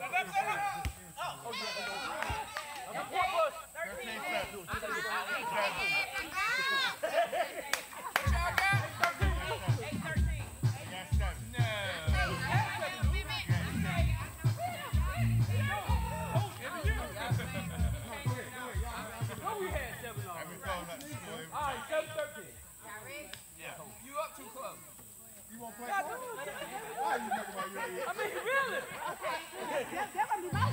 like that ever gonna play? I mean, really? Okay. gonna be my